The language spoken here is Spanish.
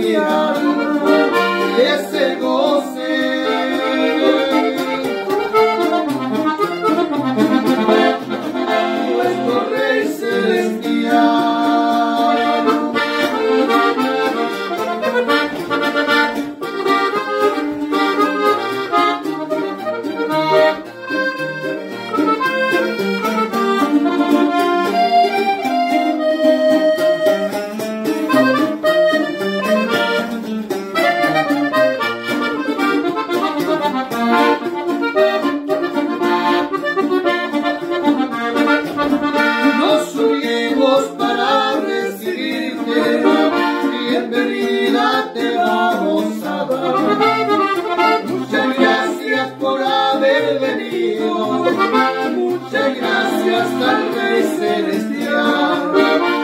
mi. Muchas gracias, tal vez celestial.